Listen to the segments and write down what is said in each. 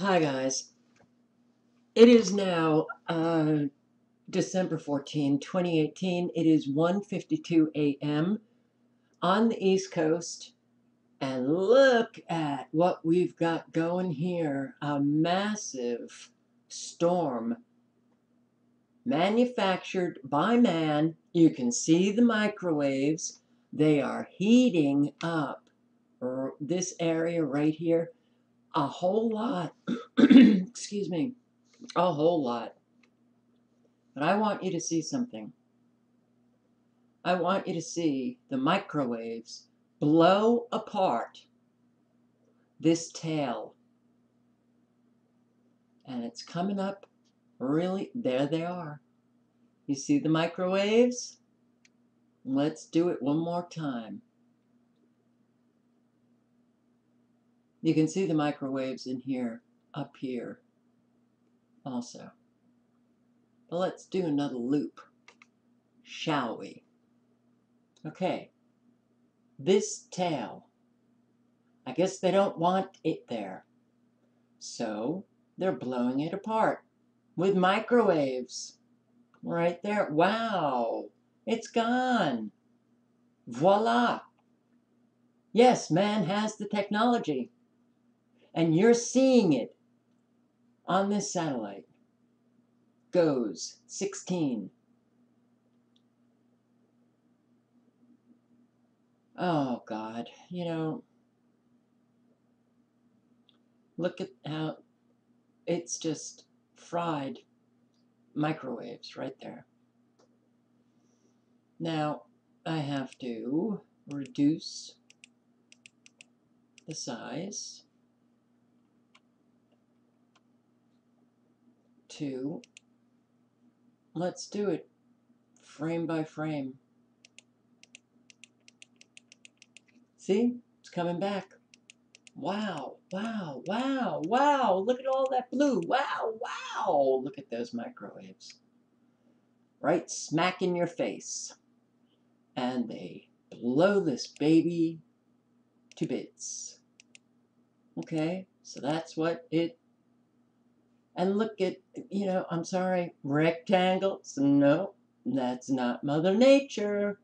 Hi, guys. It is now uh, December 14, 2018. It is 1.52 a.m. on the East Coast. And look at what we've got going here. A massive storm manufactured by man. You can see the microwaves. They are heating up this area right here a whole lot. Excuse me. A whole lot. But I want you to see something. I want you to see the microwaves blow apart this tail. And it's coming up really, there they are. You see the microwaves? Let's do it one more time. You can see the microwaves in here, up here also. But let's do another loop, shall we? Okay, this tail, I guess they don't want it there. So they're blowing it apart with microwaves. Right there. Wow, it's gone. Voila. Yes, man has the technology and you're seeing it on this satellite. GOES 16. Oh God, you know, look at how it's just fried microwaves right there. Now I have to reduce the size let's do it frame by frame. See, it's coming back. Wow, wow, wow, wow, look at all that blue. Wow, wow, look at those microwaves. Right smack in your face. And they blow this baby to bits. Okay, so that's what it and look at, you know, I'm sorry, rectangles. No, that's not Mother Nature.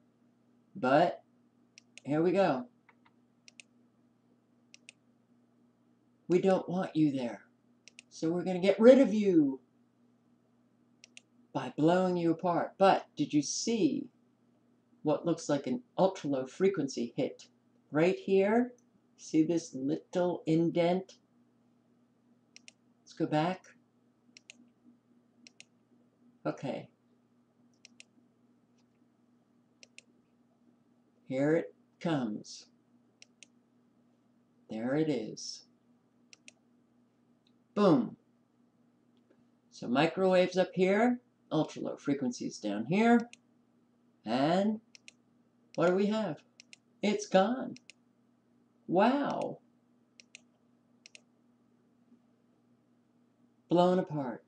But here we go. We don't want you there. So we're going to get rid of you by blowing you apart. But did you see what looks like an ultra low frequency hit right here? See this little indent? Let's go back. Okay. Here it comes. There it is. Boom. So microwaves up here, ultra low frequencies down here, and what do we have? It's gone. Wow. Blown apart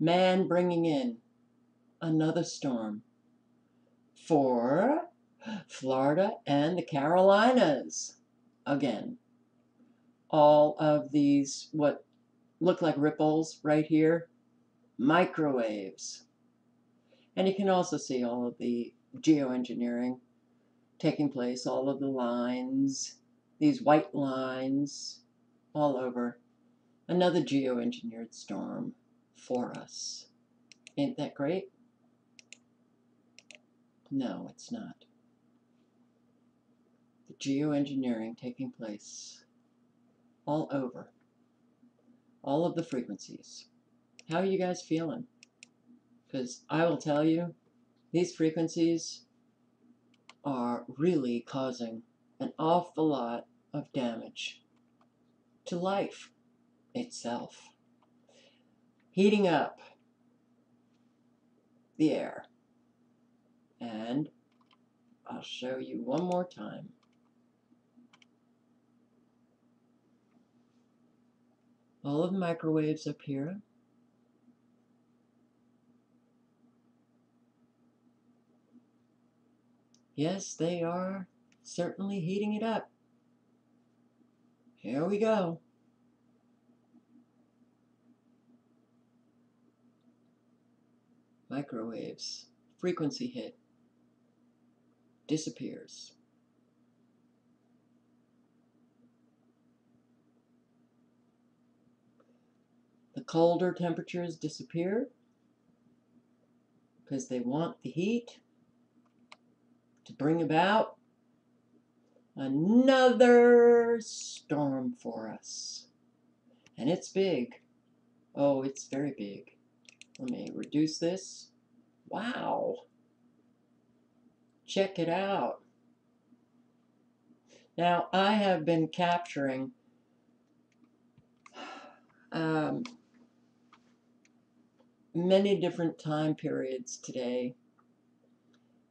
man bringing in another storm for Florida and the Carolinas. Again, all of these, what look like ripples right here, microwaves. And you can also see all of the geoengineering taking place, all of the lines, these white lines all over. Another geoengineered storm for us. Ain't that great? No, it's not. The geoengineering taking place all over, all of the frequencies. How are you guys feeling? Because I will tell you, these frequencies are really causing an awful lot of damage to life itself heating up the air. And I'll show you one more time. All of the microwaves up here. Yes, they are certainly heating it up. Here we go. Microwaves. Frequency hit. Disappears. The colder temperatures disappear because they want the heat to bring about another storm for us. And it's big. Oh, it's very big. Let me reduce this. Wow. Check it out. Now, I have been capturing um, many different time periods today.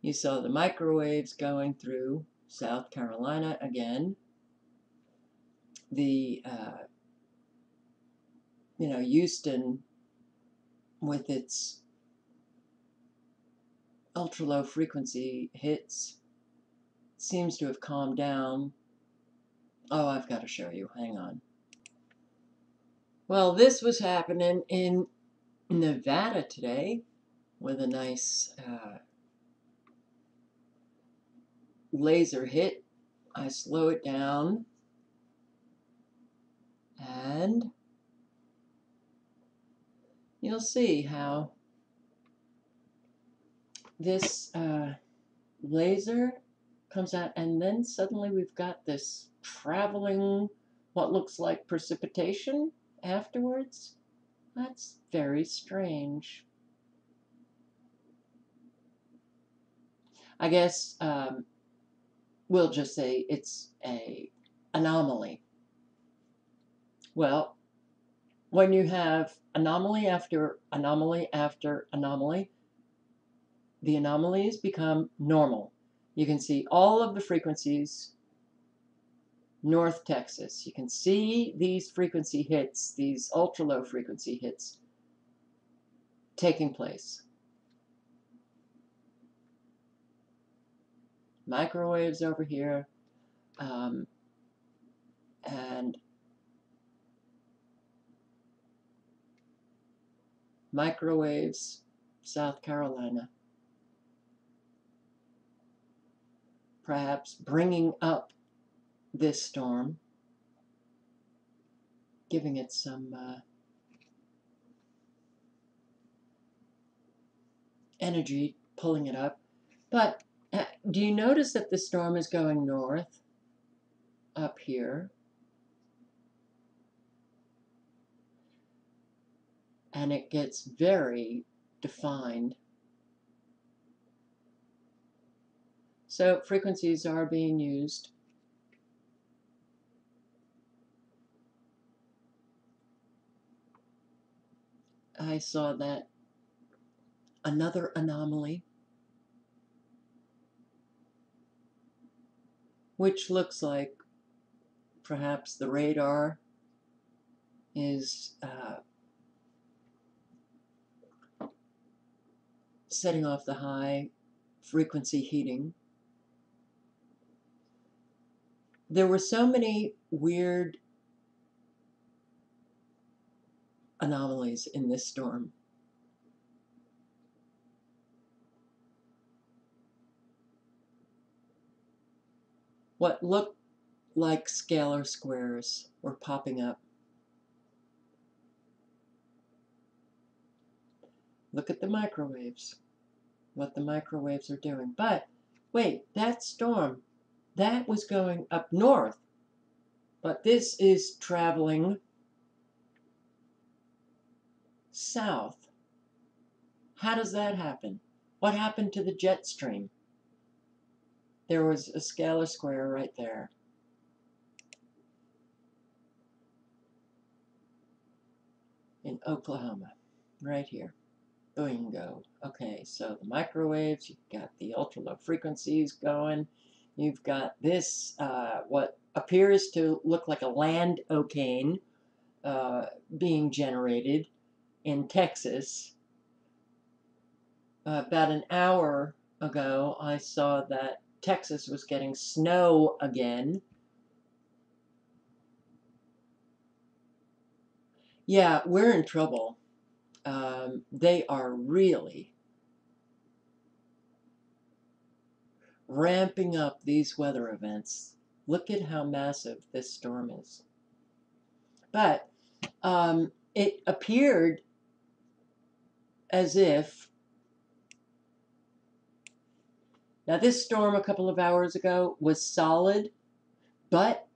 You saw the microwaves going through South Carolina again. The, uh, you know, Houston with its ultra low frequency hits seems to have calmed down. Oh, I've got to show you. Hang on. Well, this was happening in Nevada today with a nice uh, laser hit. I slow it down and you'll see how this uh, laser comes out and then suddenly we've got this traveling what looks like precipitation afterwards. That's very strange. I guess um, we'll just say it's a anomaly. Well, when you have anomaly after anomaly after anomaly, the anomalies become normal. You can see all of the frequencies North Texas. You can see these frequency hits, these ultra low frequency hits taking place. Microwaves over here, um, and microwaves, South Carolina. Perhaps bringing up this storm, giving it some uh, energy, pulling it up. But uh, do you notice that the storm is going north up here? And it gets very defined. So frequencies are being used. I saw that another anomaly, which looks like perhaps the radar is uh, setting off the high frequency heating. There were so many weird anomalies in this storm. What looked like scalar squares were popping up. Look at the microwaves, what the microwaves are doing. But wait, that storm, that was going up north. But this is traveling south. How does that happen? What happened to the jet stream? There was a scalar square right there. In Oklahoma, right here. Bingo. Okay, so the microwaves, you've got the ultra low frequencies going. You've got this, uh, what appears to look like a landicane uh, being generated in Texas. Uh, about an hour ago, I saw that Texas was getting snow again. Yeah, we're in trouble. Um, they are really ramping up these weather events. Look at how massive this storm is. But um, it appeared as if. Now, this storm a couple of hours ago was solid, but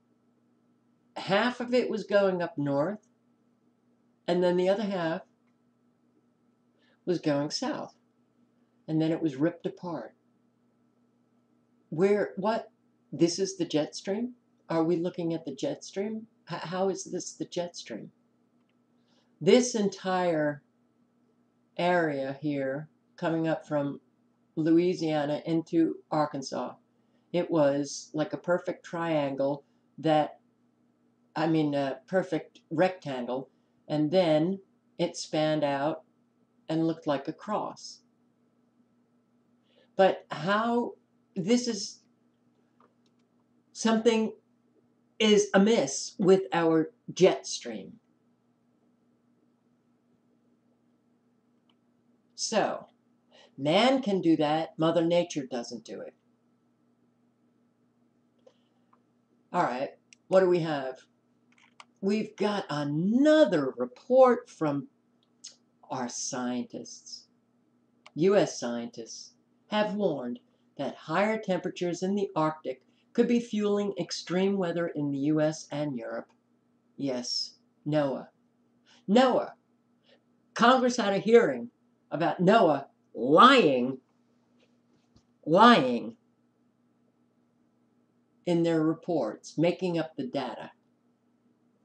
half of it was going up north, and then the other half was going south. And then it was ripped apart. Where, what? This is the jet stream? Are we looking at the jet stream? how is this the jet stream? This entire area here, coming up from Louisiana into Arkansas, it was like a perfect triangle that, I mean, a perfect rectangle, and then it spanned out and looked like a cross. But how this is something is amiss with our jet stream. So, man can do that, Mother Nature doesn't do it. All right, what do we have? We've got another report from our scientists. U.S. scientists have warned that higher temperatures in the Arctic could be fueling extreme weather in the US and Europe. Yes, NOAA. NOAA. Congress had a hearing about NOAA lying, lying in their reports, making up the data.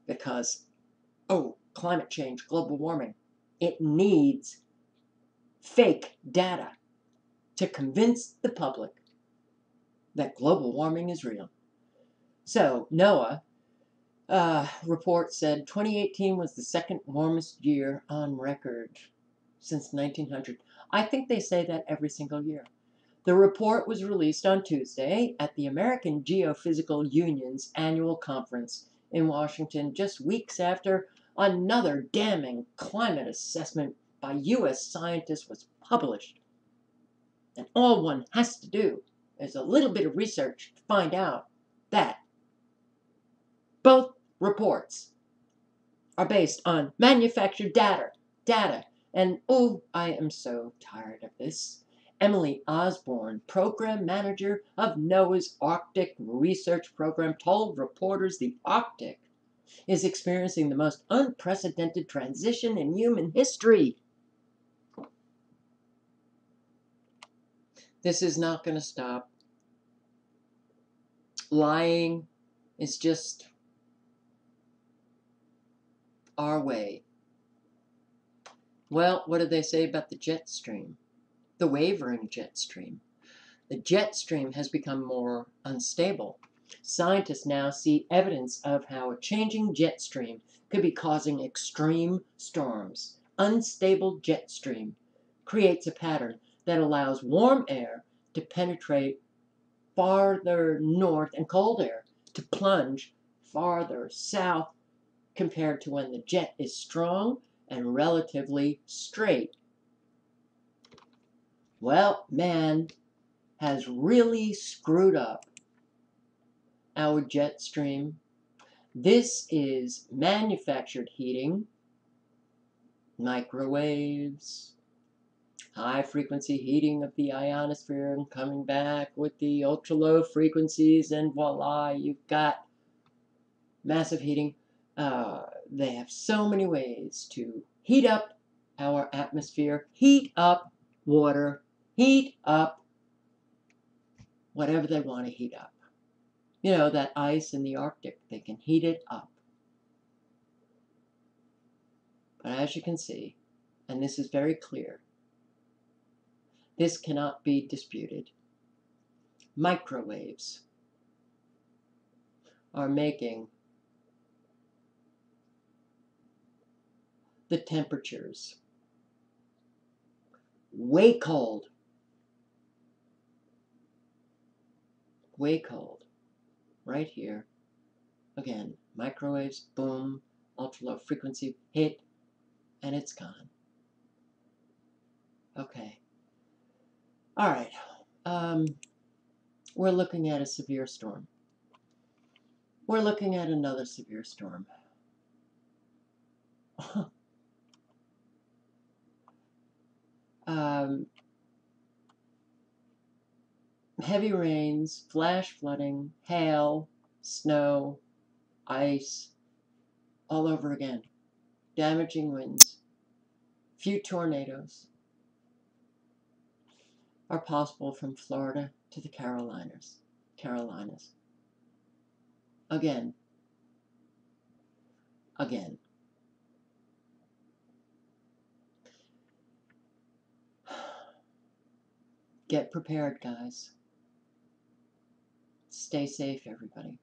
Because, oh, climate change, global warming, it needs fake data to convince the public that global warming is real. So, NOAA uh, report said 2018 was the second warmest year on record since 1900. I think they say that every single year. The report was released on Tuesday at the American Geophysical Union's annual conference in Washington, just weeks after another damning climate assessment by U.S. scientists was published. And all one has to do is a little bit of research to find out that both reports are based on manufactured data. Data. And oh, I am so tired of this. Emily Osborne, program manager of NOAA's Arctic Research Program, told reporters the Arctic is experiencing the most unprecedented transition in human history. This is not going to stop. Lying is just our way. Well, what did they say about the jet stream? The wavering jet stream. The jet stream has become more unstable. Scientists now see evidence of how a changing jet stream could be causing extreme storms. Unstable jet stream creates a pattern that allows warm air to penetrate farther north and cold air to plunge farther south compared to when the jet is strong and relatively straight. Well, man has really screwed up our jet stream. This is manufactured heating, microwaves, high frequency heating of the ionosphere and coming back with the ultra low frequencies, and voila, you've got massive heating. Uh, they have so many ways to heat up our atmosphere, heat up water, heat up whatever they want to heat up. You know, that ice in the Arctic, they can heat it up. But as you can see, and this is very clear, this cannot be disputed. Microwaves are making the temperatures way cold. Way cold. Right here. Again, microwaves, boom, ultra low frequency hit, and it's gone. Okay. All right. Um, we're looking at a severe storm. We're looking at another severe storm. um, heavy rains, flash flooding, hail, snow, ice, all over again. Damaging winds, few tornadoes are possible from Florida to the Carolinas. Carolinas. Again. Again. Get prepared, guys. Stay safe, everybody.